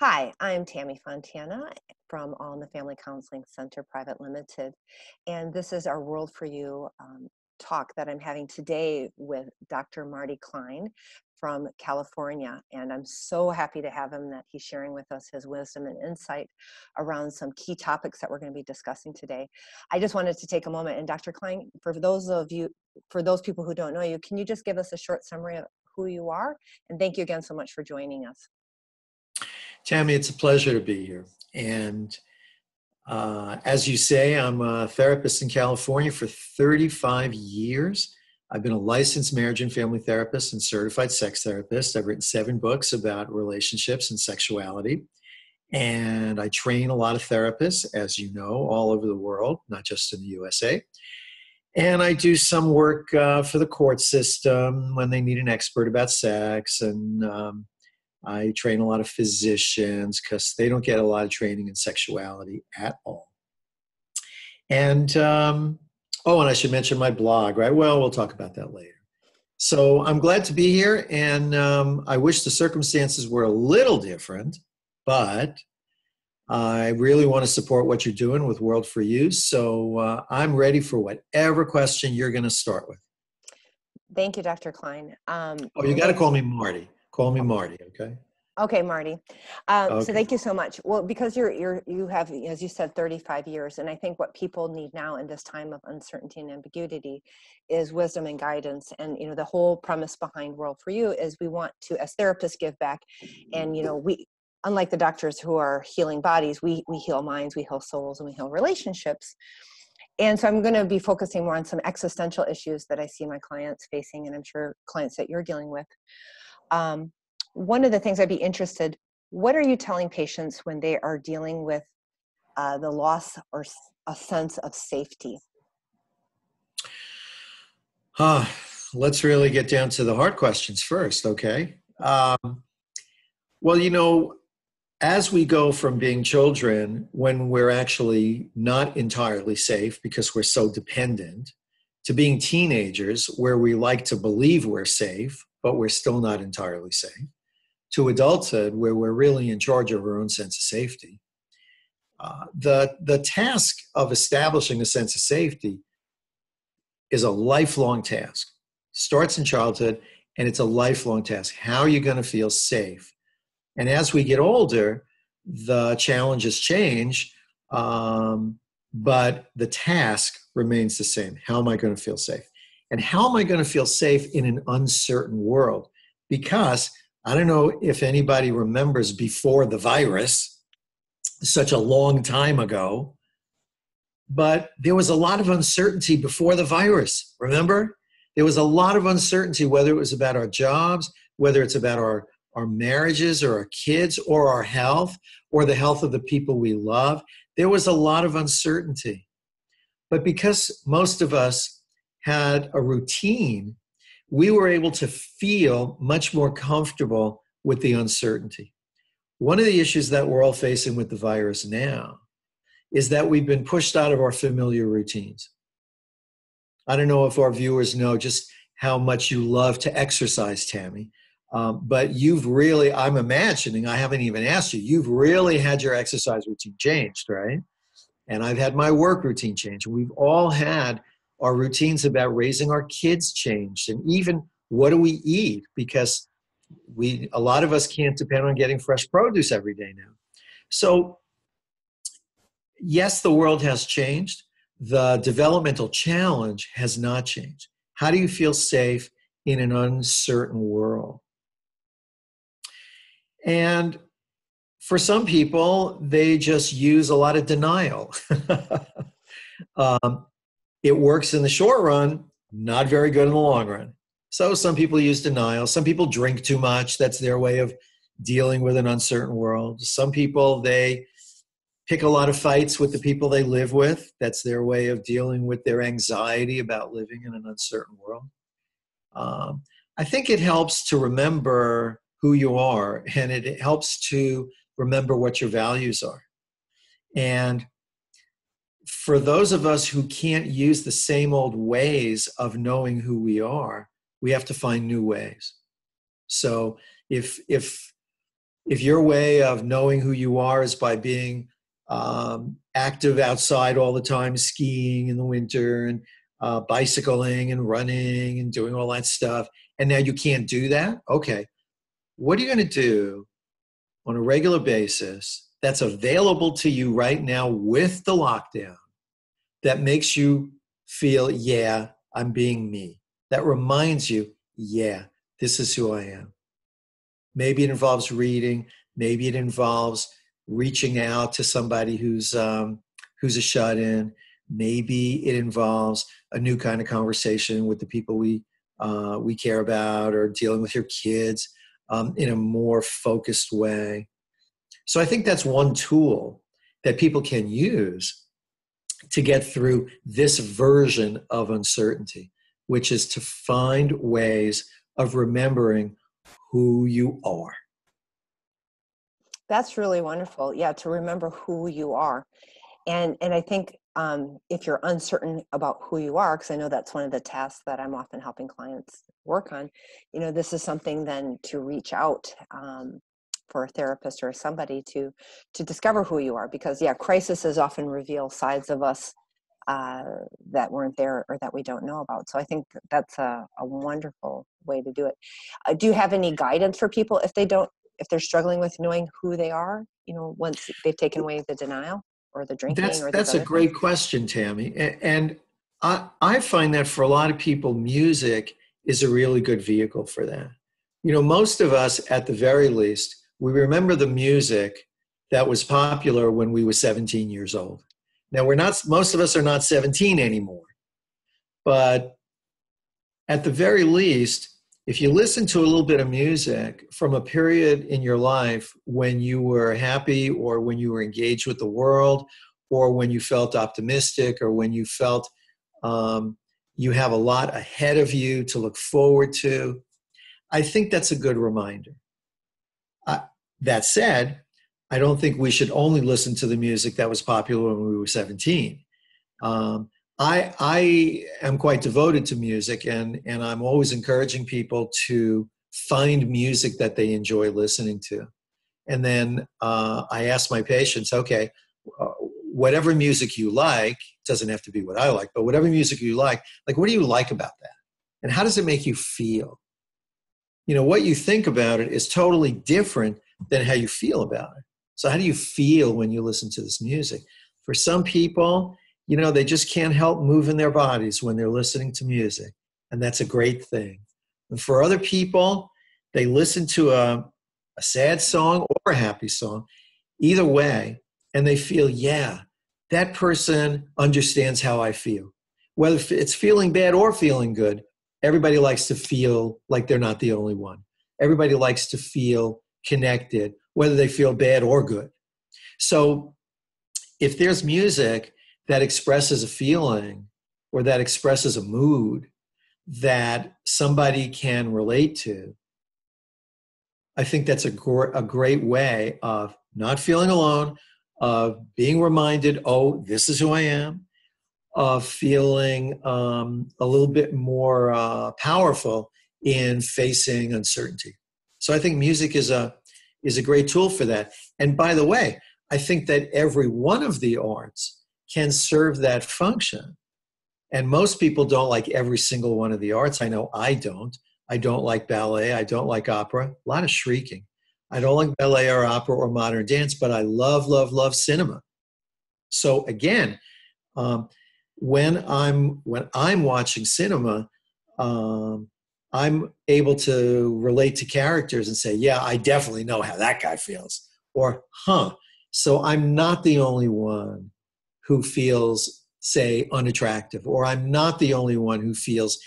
Hi, I'm Tammy Fontana from All in the Family Counseling Center Private Limited, and this is our World for You um, talk that I'm having today with Dr. Marty Klein from California. And I'm so happy to have him that he's sharing with us his wisdom and insight around some key topics that we're going to be discussing today. I just wanted to take a moment and Dr. Klein, for those of you, for those people who don't know you, can you just give us a short summary of who you are? And thank you again so much for joining us. Tammy, it's a pleasure to be here. And uh, as you say, I'm a therapist in California for 35 years. I've been a licensed marriage and family therapist and certified sex therapist. I've written seven books about relationships and sexuality. And I train a lot of therapists, as you know, all over the world, not just in the USA. And I do some work uh, for the court system when they need an expert about sex and um, I train a lot of physicians because they don't get a lot of training in sexuality at all. And, um, oh, and I should mention my blog, right? Well, we'll talk about that later. So I'm glad to be here, and um, I wish the circumstances were a little different, but I really want to support what you're doing with World for You. So uh, I'm ready for whatever question you're going to start with. Thank you, Dr. Klein. Um, oh, you got to call me Marty. Call me Marty, okay? Okay, Marty. Um, okay. So thank you so much. Well, because you're you're you have, as you said, 35 years, and I think what people need now in this time of uncertainty and ambiguity is wisdom and guidance. And you know, the whole premise behind World for You is we want to, as therapists, give back, and you know, we unlike the doctors who are healing bodies, we we heal minds, we heal souls, and we heal relationships. And so I'm going to be focusing more on some existential issues that I see my clients facing, and I'm sure clients that you're dealing with um, one of the things I'd be interested, what are you telling patients when they are dealing with uh, the loss or a sense of safety? Uh, let's really get down to the hard questions first, okay? Um, well, you know, as we go from being children, when we're actually not entirely safe because we're so dependent, to being teenagers where we like to believe we're safe, but we're still not entirely safe, to adulthood, where we're really in charge of our own sense of safety. Uh, the, the task of establishing a sense of safety is a lifelong task. Starts in childhood, and it's a lifelong task. How are you going to feel safe? And as we get older, the challenges change, um, but the task remains the same. How am I going to feel safe? And how am I going to feel safe in an uncertain world? Because I don't know if anybody remembers before the virus, such a long time ago, but there was a lot of uncertainty before the virus. Remember? There was a lot of uncertainty, whether it was about our jobs, whether it's about our, our marriages or our kids or our health or the health of the people we love. There was a lot of uncertainty. But because most of us had a routine, we were able to feel much more comfortable with the uncertainty. One of the issues that we're all facing with the virus now is that we've been pushed out of our familiar routines. I don't know if our viewers know just how much you love to exercise, Tammy, um, but you've really, I'm imagining, I haven't even asked you, you've really had your exercise routine changed, right? And I've had my work routine changed. We've all had our routines about raising our kids changed and even what do we eat? Because we a lot of us can't depend on getting fresh produce every day now. So yes the world has changed. The developmental challenge has not changed. How do you feel safe in an uncertain world? And for some people they just use a lot of denial. Um, it works in the short run, not very good in the long run. So some people use denial. Some people drink too much. That's their way of dealing with an uncertain world. Some people, they pick a lot of fights with the people they live with. That's their way of dealing with their anxiety about living in an uncertain world. Um, I think it helps to remember who you are and it helps to remember what your values are. And for those of us who can't use the same old ways of knowing who we are, we have to find new ways. So if if if your way of knowing who you are is by being um, active outside all the time, skiing in the winter and uh, bicycling and running and doing all that stuff, and now you can't do that, okay, what are you going to do on a regular basis that's available to you right now with the lockdown that makes you feel, yeah, I'm being me? That reminds you, yeah, this is who I am. Maybe it involves reading. Maybe it involves reaching out to somebody who's um, who's a shut in. Maybe it involves a new kind of conversation with the people we uh, we care about, or dealing with your kids um, in a more focused way. So I think that's one tool that people can use to get through this version of uncertainty, which is to find ways of remembering who you are. That's really wonderful. Yeah, to remember who you are. And and I think um, if you're uncertain about who you are, because I know that's one of the tasks that I'm often helping clients work on, you know, this is something then to reach out um, for a therapist or somebody to to discover who you are. Because yeah, crises often reveal sides of us uh, that weren't there or that we don't know about. So I think that's a, a wonderful way to do it. Uh, do you have any guidance for people if they don't, if they're struggling with knowing who they are, you know, once they've taken away the denial or the drinking? That's, or that's a great things? question, Tammy. And I, I find that for a lot of people, music is a really good vehicle for that. You know, most of us, at the very least, we remember the music that was popular when we were 17 years old now we're not most of us are not 17 anymore. But at the very least, if you listen to a little bit of music from a period in your life when you were happy or when you were engaged with the world or when you felt optimistic or when you felt um, you have a lot ahead of you to look forward to, I think that's a good reminder. That said, I don't think we should only listen to the music that was popular when we were 17. Um, I, I am quite devoted to music, and, and I'm always encouraging people to find music that they enjoy listening to. And then uh, I ask my patients, okay, uh, whatever music you like, doesn't have to be what I like, but whatever music you like, like what do you like about that? And how does it make you feel? You know, what you think about it is totally different than how you feel about it. So, how do you feel when you listen to this music? For some people, you know, they just can't help moving their bodies when they're listening to music, and that's a great thing. And for other people, they listen to a, a sad song or a happy song, either way, and they feel, yeah, that person understands how I feel. Whether it's feeling bad or feeling good, everybody likes to feel like they're not the only one. Everybody likes to feel connected whether they feel bad or good. So if there's music that expresses a feeling or that expresses a mood that somebody can relate to, I think that's a, gr- a great way of not feeling alone, of being reminded, oh, this is who I am, of feeling um, a little bit more uh, powerful in facing uncertainty. So I think music is a is a great tool for that. And by the way, I think that every one of the arts can serve that function. And most people don't like every single one of the arts. I know I don't. I don't like ballet. I don't like opera. A lot of shrieking. I don't like ballet or opera or modern dance, but I love, love, love cinema. So again, um, when I'm when I'm watching cinema, um, I'm able to relate to characters and say, yeah, I definitely know how that guy feels. Or, huh. So I'm not the only one who feels, say, unattractive, or I'm not the only one who feels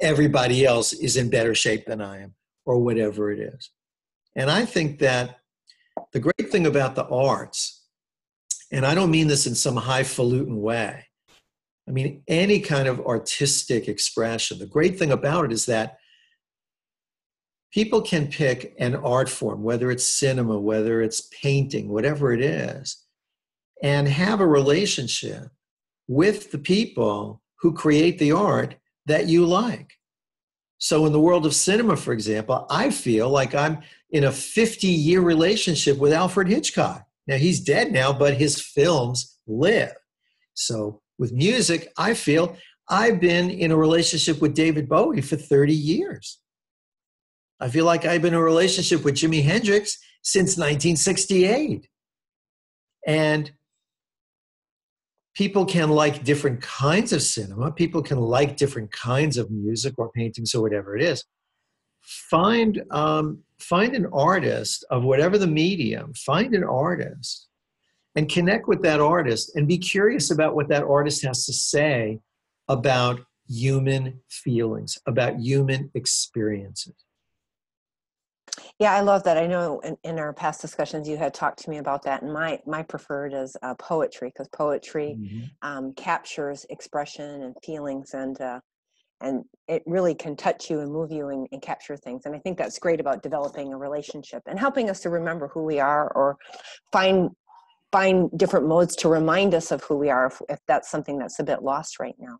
everybody else is in better shape than I am, or whatever it is. And I think that the great thing about the arts, and I don't mean this in some highfalutin way, I mean any kind of artistic expression, the great thing about it is that people can pick an art form, whether it's cinema, whether it's painting, whatever it is, and have a relationship with the people who create the art that you like. So, in the world of cinema, for example, I feel like I'm in a 50 year relationship with Alfred Hitchcock. Now he's dead now, but his films live. So with music, I feel I've been in a relationship with David Bowie for 30 years. I feel like I've been in a relationship with Jimi Hendrix since 1968. And people can like different kinds of cinema, people can like different kinds of music or paintings or whatever it is. Find, um, find an artist of whatever the medium, find an artist and connect with that artist and be curious about what that artist has to say about human feelings, about human experiences. Yeah, I love that. I know in, in, our past discussions you had talked to me about that, and my my preferred is uh, poetry because poetry mm-hmm. um, captures expression and feelings, and uh, and it really can touch you and move you and, and, capture things. And I think that's great about developing a relationship and helping us to remember who we are or find find different modes to remind us of who we are if, if that's something that's a bit lost right now.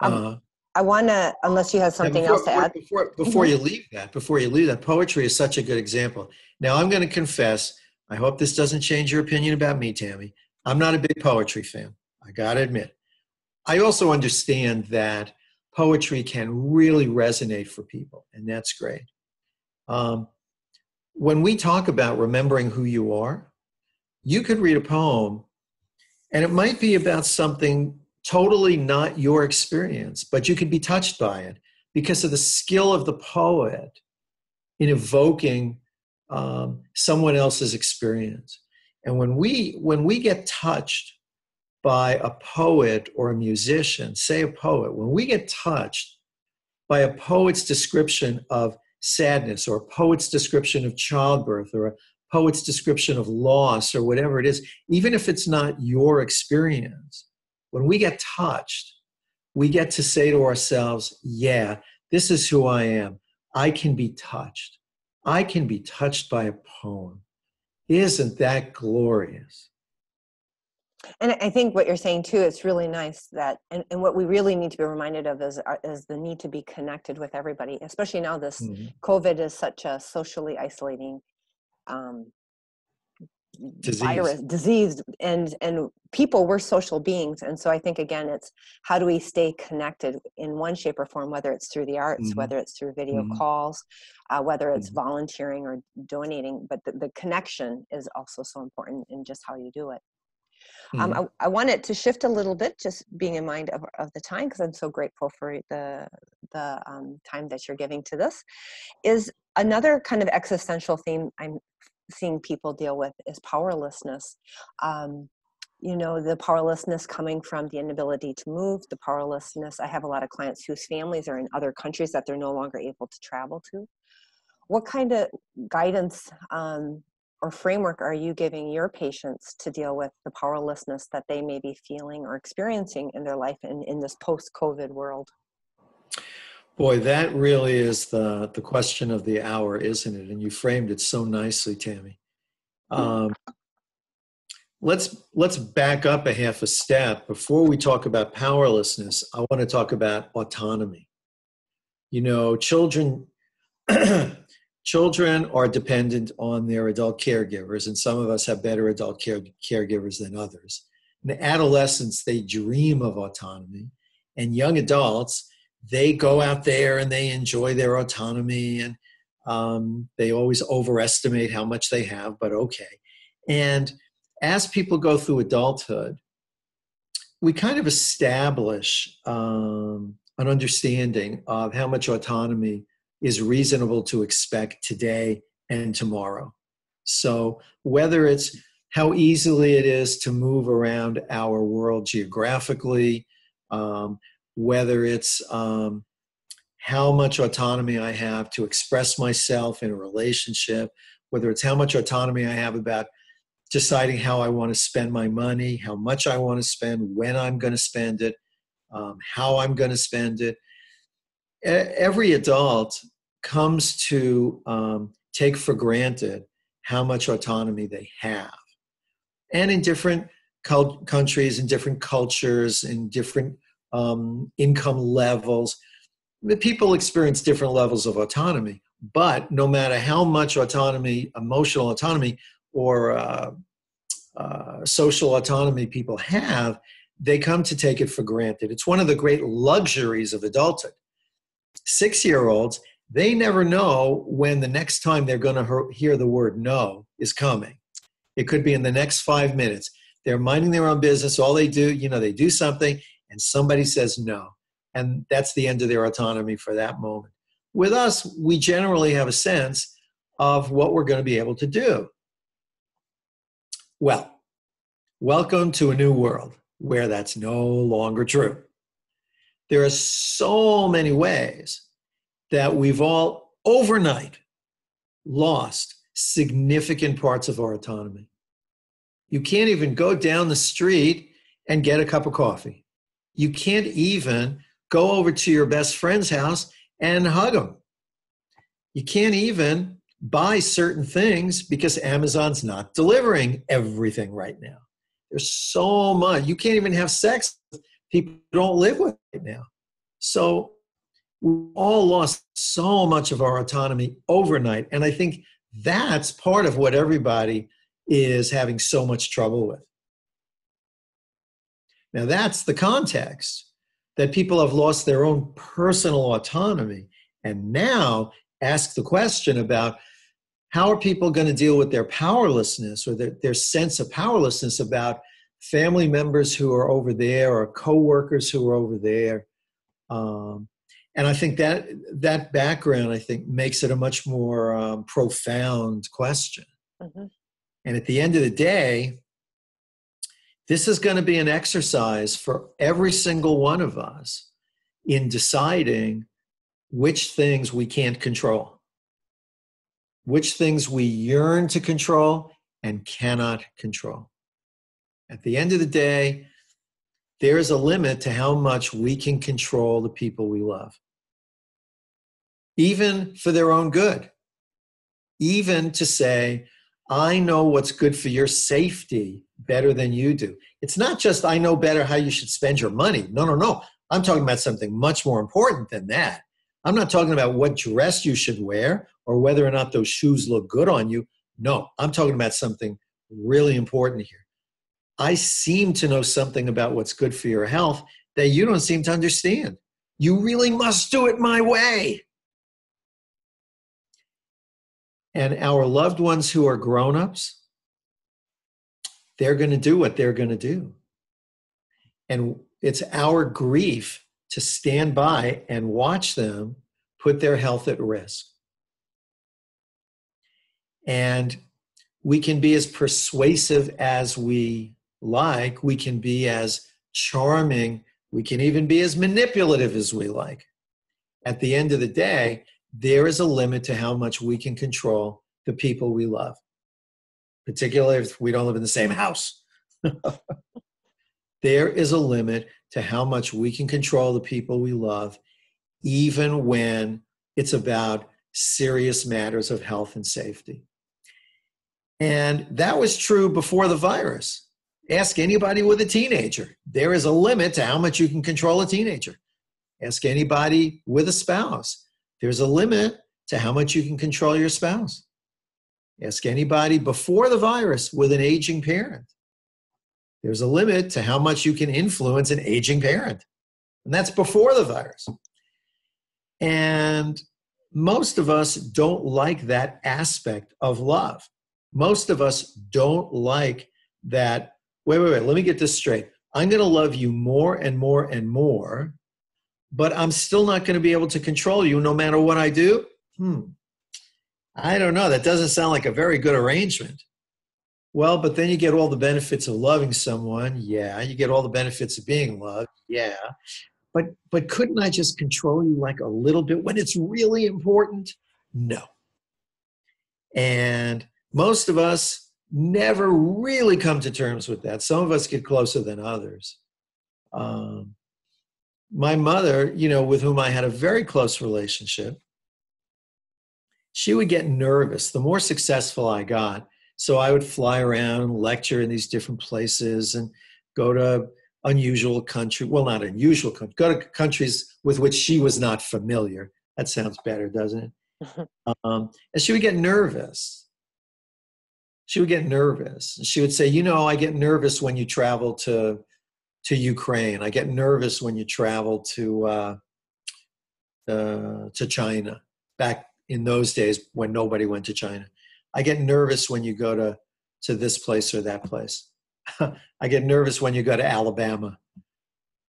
Um, uh, I want to, unless you have something before, else to add. Before, before mm-hmm. you leave that, before you leave that, poetry is such a good example. Now, I'm going to confess, I hope this doesn't change your opinion about me, Tammy. I'm not a big poetry fan. I got to admit. I also understand that poetry can really resonate for people, and that's great. Um, when we talk about remembering who you are, you could read a poem, and it might be about something totally not your experience, but you could be touched by it because of the skill of the poet in evoking um, someone else's experience. And when we when we get touched by a poet or a musician, say a poet, when we get touched by a poet's description of sadness or a poet's description of childbirth or a poet's description of loss or whatever it is, even if it's not your experience, when we get touched, we get to say to ourselves, yeah, this is who I am. I can be touched. I can be touched by a poem. Isn't that glorious? And I think what you're saying too, it's really nice that, and, and what we really need to be reminded of is, uh, is the need to be connected with everybody, especially now this mm-hmm. COVID is such a socially isolating um, disease. virus disease and and people we're social beings and so i think again it's how do we stay connected in one shape or form whether it's through the arts mm-hmm. whether it's through video mm-hmm. calls uh, whether it's mm-hmm. volunteering or donating but the, the, connection is also so important in just how you do it um, mm-hmm. I, I wanted to shift a little bit just being in mind of, of the time because i'm so grateful for the the um, time that you're giving to this is another kind of existential theme i'm seeing people deal with is powerlessness. Um, you know, the powerlessness coming from the inability to move, the powerlessness. I have a lot of clients whose families are in other countries that they're no longer able to travel to. What kind of guidance um, or framework are you giving your patients to deal with the powerlessness that they may be feeling or experiencing in their life in, in this post COVID world? Boy, that really is the, the question of the hour, isn't it? And you framed it so nicely, Tammy. Um, let's let's back up a half a step before we talk about powerlessness. I want to talk about autonomy. You know, children children are dependent on their adult caregivers, and some of us have better adult care, caregivers than others. In adolescents, they dream of autonomy, and young adults they go out there and they enjoy their autonomy and um, they always overestimate how much they have, but okay. And as people go through adulthood, we kind of establish um, an understanding of how much autonomy is reasonable to expect today and tomorrow. So, whether it's how easily it is to move around our world geographically, um, whether it's um, how much autonomy I have to express myself in a relationship, whether it's how much autonomy I have about deciding how I want to spend my money, how much I want to spend, when I'm going to spend it, um, how I'm going to spend it. Every adult comes to um, take for granted how much autonomy they have. And in different cult- countries, in different cultures, in different um, income levels. People experience different levels of autonomy. But no matter how much autonomy, emotional autonomy, or uh, uh, social autonomy people have, they come to take it for granted. It's one of the great luxuries of adulthood. Six year olds, they never know when the next time they're going to hear the word no is coming. It could be in the next five minutes. They're minding their own business. All they do, you know, they do something and somebody says no. And that's the end of their autonomy for that moment. With us, we generally have a sense of what we're going to be able to do. Well, welcome to a new world where that's no longer true. There are so many ways that we've all overnight lost significant parts of our autonomy. You can't even go down the street and get a cup of coffee. You can't even go over to your best friend's house and hug them. You can't even buy certain things because Amazon's not delivering everything right now. There's so much. You can't even have sex with people don't live with right now. So we all lost so much of our autonomy overnight. And I think that's part of what everybody is having so much trouble with. Now, that's the context that people have lost their own personal autonomy. And now ask the question about how are people going to deal with their powerlessness or their, their sense of powerlessness about family members who are over there or coworkers who are over there. Um, and i think that that background i think makes it a much more um, profound question. Mm-hmm. and at the end of the day this is going to be an exercise for every single one of us in deciding which things we can't control which things we yearn to control and cannot control. At the end of the day, there is a limit to how much we can control the people we love, even for their own good. Even to say, I know what's good for your safety better than you do. It's not just I know better how you should spend your money. No, no, no. I'm talking about something much more important than that. I'm not talking about what dress you should wear or whether or not those shoes look good on you. No, I'm talking about something really important here. I seem to know something about what's good for your health that you don't seem to understand. You really must do it my way. And our loved ones who are grown ups, they're going to do what they're going to do. And it's our grief to stand by and watch them put their health at risk. And we can be as persuasive as we like, we can be as charming, we can even be as manipulative as we like. At the end of the day, there is a limit to how much we can control the people we love, particularly if we don't live in the same house. there is a limit to how much we can control the people we love, even when it's about serious matters of health and safety. And that was true before the virus. Ask anybody with a teenager. There is a limit to how much you can control a teenager. Ask anybody with a spouse. There's a limit to how much you can control your spouse. Ask anybody before the virus with an aging parent. There's a limit to how much you can influence an aging parent. And that's before the virus. And most of us don't like that aspect of love most of us don't like that. Wait, wait, wait, let me get this straight. I'm going to love you more and more and more, but I'm still not going to be able to control you no matter what I do. Hmm. I don't know. That doesn't sound like a very good arrangement. Well, but then you get all the benefits of loving someone. Yeah. You get all the benefits of being loved. Yeah. But but couldn't I just control you like a little bit when it's really important? No. And most of us never really come to terms with that. Some of us get closer than others. Um, my mother, you know, with whom I had a very close relationship, she would get nervous the more successful I got. So I would fly around and lecture in these different places and go to unusual country. Well, not unusual country. Go to countries with which she was not familiar. That sounds better, doesn't it? um, and she would get nervous. She would get nervous. She would say, "You know, I get nervous when you travel to to Ukraine. I get nervous when you travel to uh, uh, to China. Back in those days when nobody went to China, I get nervous when you go to to this place or that place. I get nervous when you go to Alabama,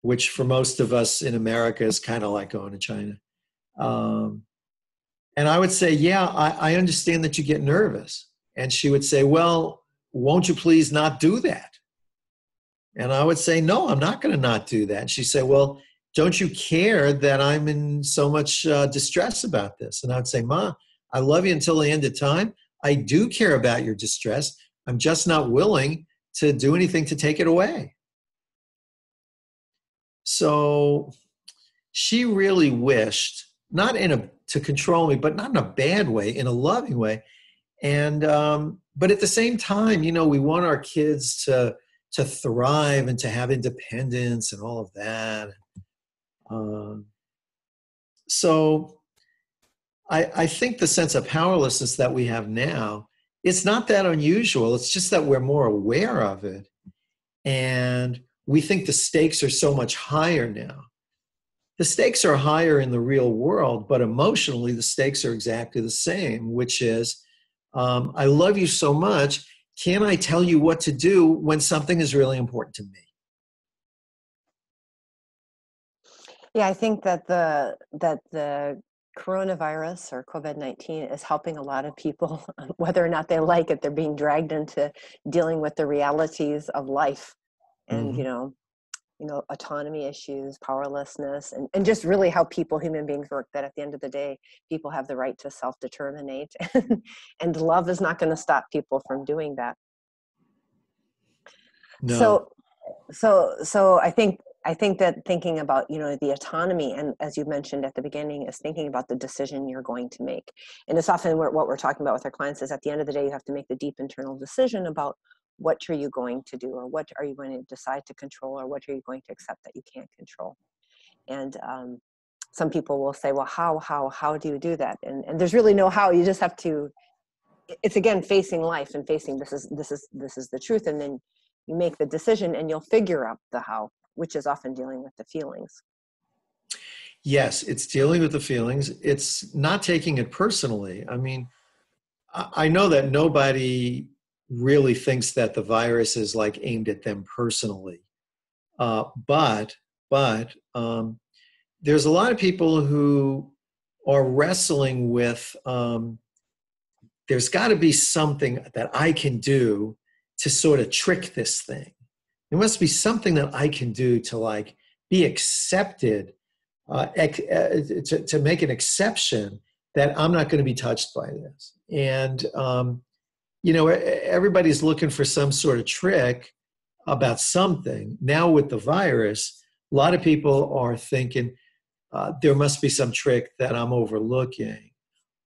which for most of us in America is kind of like going to China. Um, and I would say, Yeah, I, I understand that you get nervous. And she would say, Well, won't you please not do that? And I would say, No, I'm not going to not do that. And she'd say, Well, don't you care that I'm in so much uh, distress about this? And I would say, Ma, I love you until the end of time. I do care about your distress. I'm just not willing to do anything to take it away. So she really wished, not in a to control me, but not in a bad way, in a loving way. And um, but at the same time, you know, we want our kids to to thrive and to have independence and all of that. Um, so I, I think the sense of powerlessness that we have now it's not that unusual. It's just that we're more aware of it. And we think the stakes are so much higher now. The stakes are higher in the real world, but emotionally, the stakes are exactly the same, which is um, I love you so much. Can I tell you what to do when something is really important to me? Yeah, I think that the that the coronavirus or COVID 19 is helping a lot of people, whether or not they like it, they're being dragged into dealing with the realities of life and, mm-hmm. you know, you know autonomy issues powerlessness and, and just really how people human beings work that at the end of the day people have the right to self-determinate and love is not going to stop people from doing that no. so so so i think I think that thinking about, you know, the autonomy and as you mentioned at the beginning is thinking about the decision you're going to make. And it's often what we're talking about with our clients is at the end of the day, you have to make the deep internal decision about what are you going to do or what are you going to decide to control or what are you going to accept that you can't control. And um, some people will say, well, how, how, how do you do that? And, and there's really no how, you just have to, it's again, facing life and facing this is, this is, this is the truth. And then you make the decision and you'll figure out the how which is often dealing with the feelings. Yes, it's dealing with the feelings. It's not taking it personally. I mean, I know that nobody really thinks that the virus is like aimed at them personally. Uh, but but um, there's a lot of people who are wrestling with um, there's got to be something that I can do to sort of trick this thing there must be something that I can do to like be accepted, uh, ex- uh, to, to make an exception that I'm not going to be touched by this. And, um, you know, everybody's looking for some sort of trick about something. Now, with the virus, a lot of people are thinking uh, there must be some trick that I'm overlooking,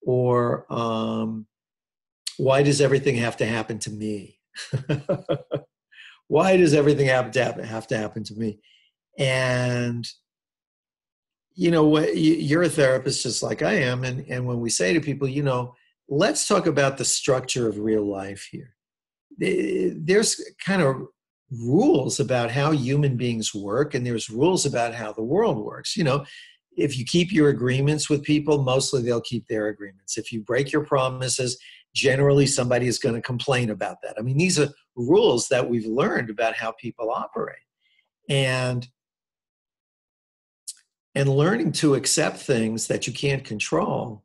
or um, why does everything have to happen to me? why does everything have to happen, have to happen to me? And you know, you're a therapist just like I am, and and when we say to people, you know, let's talk about the structure of real life here. Eh, there's kind of rules about how human beings work, and there's rules about how the world works. You know, if you keep your agreements with people, mostly they'll keep their agreements. If you break your promises, generally somebody is going to complain about that. I mean, these are rules that we've learned about how people operate. And and learning to accept things that you can't control,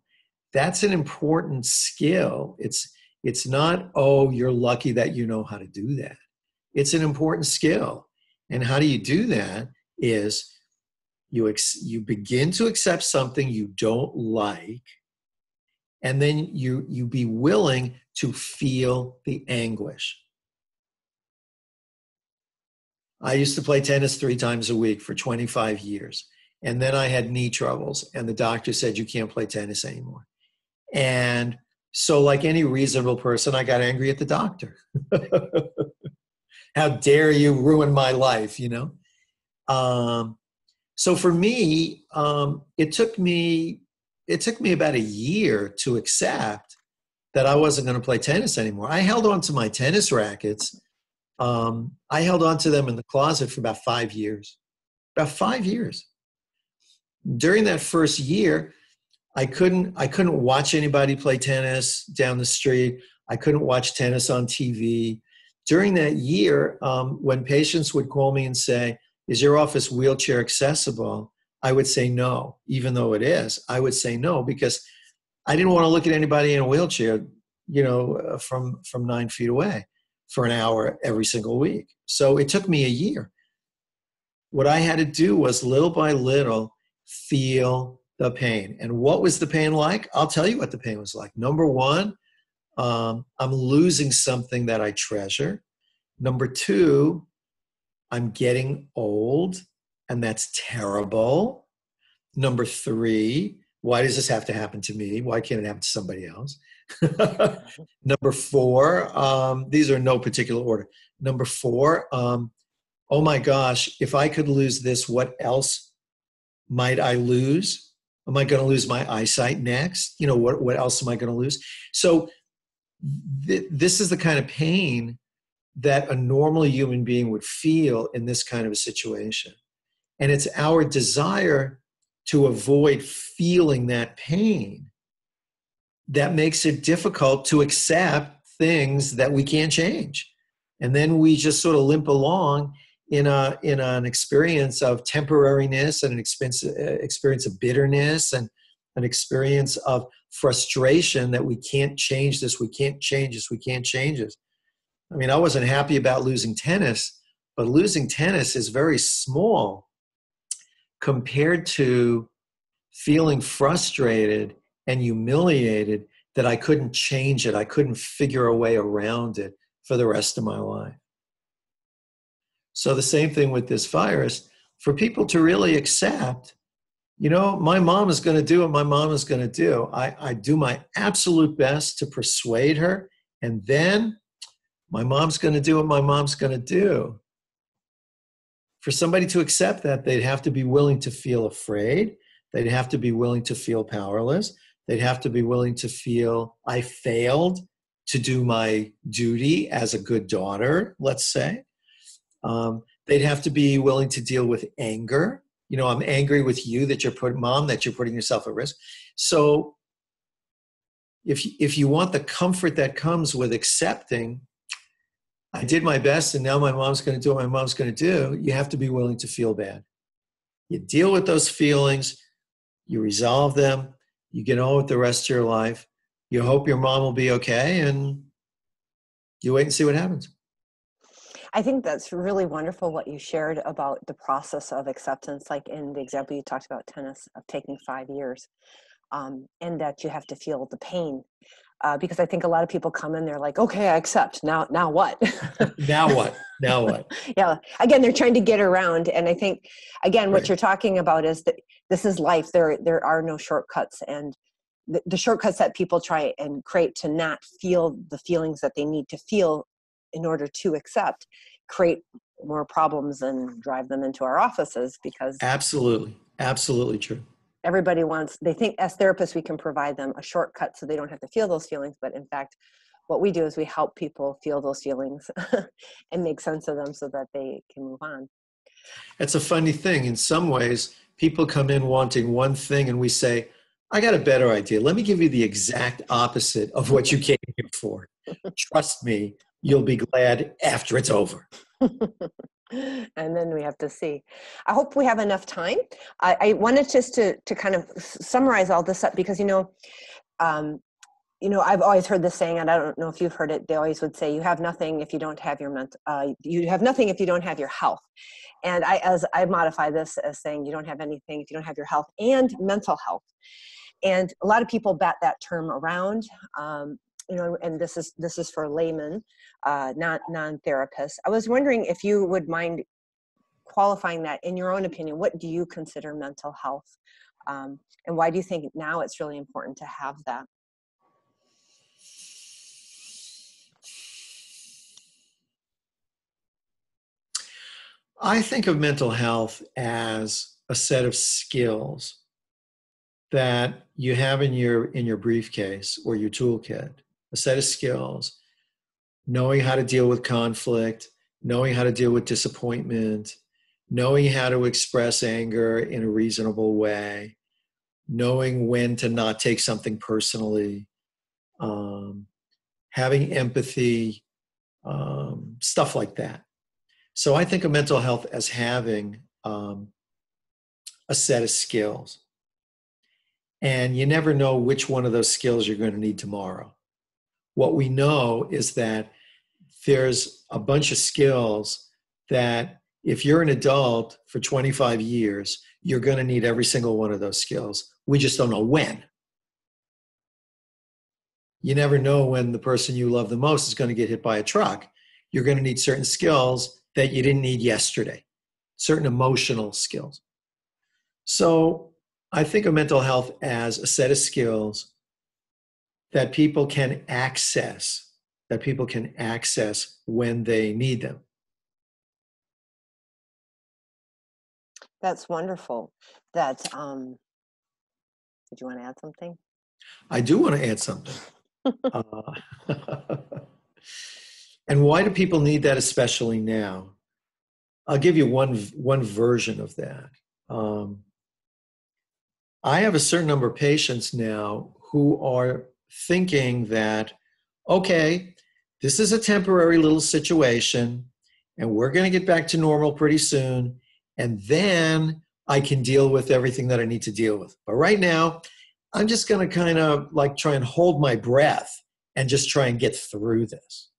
that's an important skill. It's it's not, oh, you're lucky that you know how to do that. It's an important skill. And how do you do that is you ex- you begin to accept something you don't like and then you you be willing to feel the anguish i used to play tennis three times a week for 25 years and then i had knee troubles and the doctor said you can't play tennis anymore and so like any reasonable person i got angry at the doctor how dare you ruin my life you know um, so for me um, it took me it took me about a year to accept that I wasn't going to play tennis anymore. I held on to my tennis rackets. Um, I held on to them in the closet for about five years. About five years. During that first year, I couldn't I couldn't watch anybody play tennis down the street. I couldn't watch tennis on TV. During that year, um, when patients would call me and say, "Is your office wheelchair accessible?" I would say no, even though it is. I would say no because I didn't want to look at anybody in a wheelchair, you know, uh, from from nine feet away for an hour every single week. So it took me a year. What I had to do was little by little feel the pain. And what was the pain like? I'll tell you what the pain was like. Number one, um, I'm losing something that I treasure. Number two, I'm getting old, and that's terrible. Number three, why does this have to happen to me? Why can't it happen to somebody else? Number four, um, these are no particular order. Number four, um, oh my gosh, if I could lose this, what else might I lose? Am I going to lose my eyesight next? You know, what, what else am I going to lose? So, th- this is the kind of pain that a normal human being would feel in this kind of a situation. And it's our desire to avoid feeling that pain that makes it difficult to accept things that we can't change. And then we just sort of limp along in a in an experience of temporariness and an experience, uh, experience of bitterness and an experience of frustration that we can't change this, we can't change this, we can't change this. I mean, I wasn't happy about losing tennis, but losing tennis is very small compared to feeling frustrated and humiliated that I couldn't change it. I couldn't figure a way around it for the rest of my life. So, the same thing with this virus for people to really accept, you know, my mom is going to do what my mom is going to do. I, I do my absolute best to persuade her, and then my mom's going to do what my mom's going to do. For somebody to accept that, they'd have to be willing to feel afraid. They'd have to be willing to feel powerless. They'd have to be willing to feel I failed to do my duty as a good daughter, let's say. Um, they'd have to be willing to deal with anger. You know, I'm angry with you that you're putting, mom, that you're putting yourself at risk. So, if if you want the comfort that comes with accepting, I did my best, and now my mom's going to do what my mom's going to do. You have to be willing to feel bad. You deal with those feelings, you resolve them, you get on with the rest of your life. You hope your mom will be okay, and you wait and see what happens. I think that's really wonderful what you shared about the process of acceptance, like in the example you talked about tennis of taking five years, um, and that you have to feel the pain. Uh, because I think a lot of people come in, they're like, "Okay, I accept. Now, now what? now what? Now what?" yeah. Again, they're trying to get around, and I think, again, what right. you're talking about is that this is life. There, there are no shortcuts, and the, the shortcuts that people try and create to not feel the feelings that they need to feel in order to accept create more problems and drive them into our offices because absolutely absolutely true everybody wants they think as therapists we can provide them a shortcut so they don't have to feel those feelings but in fact what we do is we help people feel those feelings and make sense of them so that they can move on it's a funny thing in some ways people come in wanting one thing and we say I got a better idea. Let me give you the exact opposite of what you came here for. Trust me, you'll be glad after it's over. and then we have to see. I hope we have enough time. I, I, wanted just to to kind of summarize all this up because you know, um, you know, I've always heard this saying, and I don't know if you've heard it. They always would say, "You have nothing if you don't have your mental. Uh, you have nothing if you don't have your health." And I, as I modify this as saying, "You don't have anything if you don't have your health and mental health." and a lot of people bat that term around um, you know and this is this is for laymen uh, not non-therapists. I was wondering if you would mind qualifying that in your own opinion what do you consider mental health? Um, and why do you think now it's really important to have that? I think of mental health as a set of skills that you have in your in your briefcase or your toolkit a set of skills knowing how to deal with conflict knowing how to deal with disappointment knowing how to express anger in a reasonable way knowing when to not take something personally um, having empathy um, stuff like that so i think of mental health as having um, a set of skills and you never know which one of those skills you're going to need tomorrow. What we know is that there's a bunch of skills that if you're an adult for 25 years, you're going to need every single one of those skills. We just don't know when. You never know when the person you love the most is going to get hit by a truck. You're going to need certain skills that you didn't need yesterday, certain emotional skills. So I think of mental health as a set of skills that people can access, that people can access when they need them. That's wonderful. That's um did you want to add something? I do want to add something. uh, and why do people need that especially now? I'll give you one one version of that. Um, I have a certain number of patients now who are thinking that, okay, this is a temporary little situation and we're going to get back to normal pretty soon. And then I can deal with everything that I need to deal with. But right now, I'm just going to kind of like try and hold my breath and just try and get through this.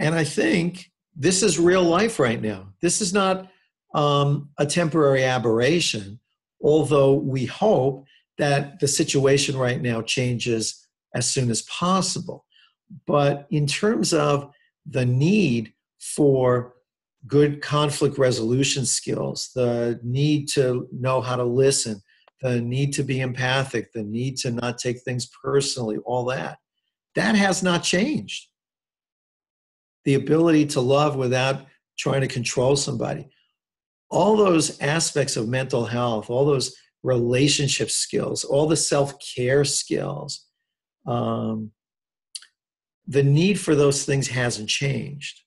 And I think this is real life right now. This is not um, a temporary aberration although we hope that the situation right now changes as soon as possible. But in terms of the need for good conflict resolution skills, the need to know how to listen, the need to be empathic, the need to not take things personally, all that, that has not changed. The ability to love without trying to control somebody, all those aspects of mental health, all those relationship skills, all the self care skills, um, the need for those things hasn't changed.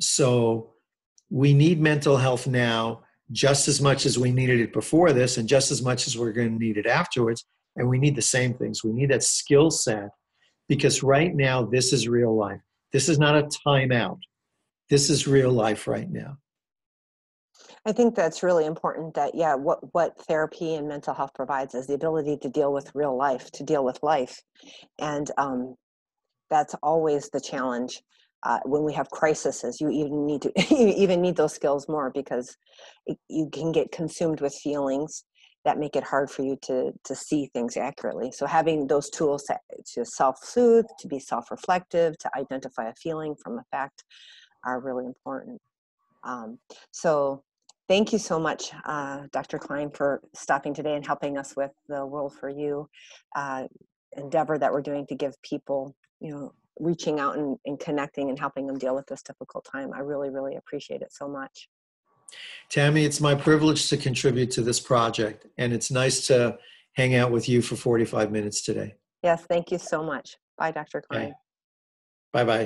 So we need mental health now just as much as we needed it before this, and just as much as we're going to need it afterwards. And we need the same things. We need that skill set because right now, this is real life. This is not a timeout. This is real life right now. I think that's really important that yeah what what therapy and mental health provides is the ability to deal with real life to deal with life. And um, that's always the challenge uh, when we have crises you even need to you even need those skills more because it, you can get consumed with feelings that make it hard for you to to see things accurately. So having those tools to, to self-soothe to be self-reflective to identify a feeling from a fact are really important. Um, so Thank you so much, uh, Dr. Klein, for stopping today and helping us with the World for You uh, endeavor that we're doing to give people, you know, reaching out and, and connecting and helping them deal with this difficult time. I really, really appreciate it so much. Tammy, it's my privilege to contribute to this project, and it's nice to hang out with you for 45 minutes today. Yes, thank you so much. Bye, Dr. Klein. Bye bye.